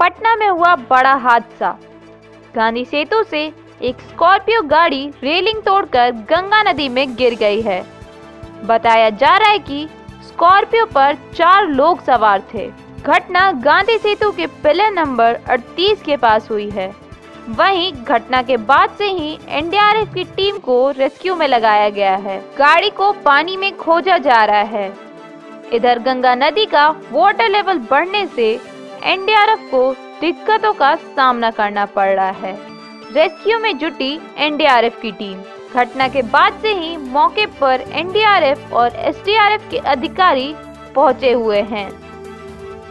पटना में हुआ बड़ा हादसा। गांधी सेतु से एक स्कॉर्पियो गाड़ी रेलिंग तोड़कर गंगा नदी में गिर गई है। बताया जा रहा है कि स्कॉर्पियो पर चार लोग सवार थे। घटना गांधी सेतु के पिलर नंबर 38 के पास हुई है। वहीं घटना के बाद से ही एनडीआरएफ की टीम को रेस्क्यू में लगाया गया है। गाड़ी को पानी में खोजा जा रहा है। इधर गंगा नदी का वाटर लेवल बढ़ने से एनडीआरएफ को दिक्कतों का सामना करना पड़ रहा है। रेस्क्यू में जुटी एनडीआरएफ की टीम। घटना के बाद से ही मौके पर एनडीआरएफ और एसडीआरएफ के अधिकारी पहुँचे हुए हैं।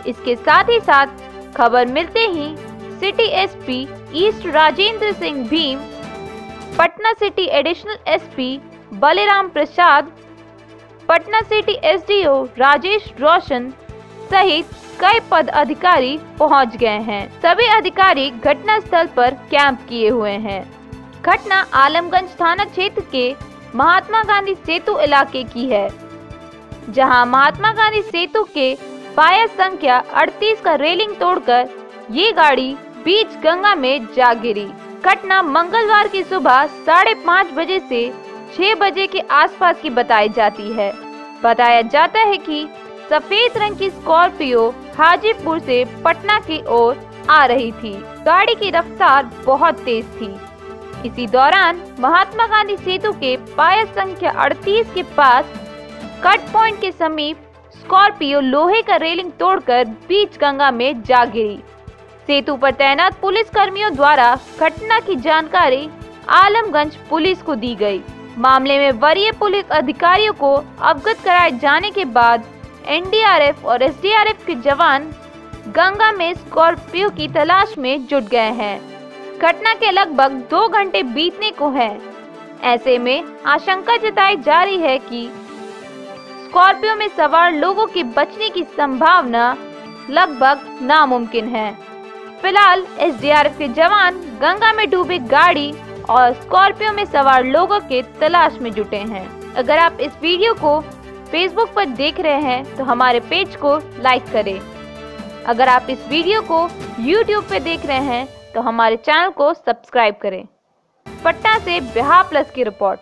इसके साथ ही साथ खबर मिलते ही city SP east Rajendra Singh Bhim, Patna city additional SP Baliram Prasad, Patna city SDO Rajesh Roshan सहित कई पद अधिकारी पहुँच गए हैं। सभी अधिकारी घटना स्थल पर कैंप किए हुए हैं। घटना आलमगंज थाना क्षेत्र के महात्मा गांधी सेतु इलाके की है, जहाँ महात्मा गांधी सेतु के पाया संख्या 38 का रेलिंग तोड़कर ये गाड़ी बीच गंगा में जा गिरी। घटना मंगलवार की सुबह साढ़े पाँच बजे से छह बजे के आसपास की बताई जाती है। बताया जाता है कि सफ़ेद रंग की स्कॉर्पियो हाजीपुर से पटना की ओर आ रही थी। गाड़ी की रफ्तार बहुत तेज थी। इसी दौरान महात्मा गांधी सेतु के पाया संख्या 38 के पास कट पॉइंट के समीप स्कॉर्पियो लोहे का रेलिंग तोड़कर बीच गंगा में जा गिरी। सेतु पर तैनात पुलिस कर्मियों द्वारा घटना की जानकारी आलमगंज पुलिस को दी गई। मामले में वरीय पुलिस अधिकारियों को अवगत कराए जाने के बाद एनडीआरएफ और एसडीआरएफ के जवान गंगा में स्कॉर्पियो की तलाश में जुट गए हैं। घटना के लगभग दो घंटे बीतने को है। ऐसे में आशंका जताई जा रही है कि स्कॉर्पियो में सवार लोगों के बचने की संभावना लगभग नामुमकिन है। फ़िलहाल एसडीआरएफ के जवान गंगा में डूबी गाड़ी और स्कॉर्पियो में सवार लोगों के तलाश में जुटे हैं। अगर आप इस वीडियो को फेसबुक पर देख रहे हैं तो हमारे पेज को लाइक करें। अगर आप इस वीडियो को यूट्यूब पर देख रहे हैं तो हमारे चैनल को सब्सक्राइब करें। पटना से बिहार प्लस की रिपोर्ट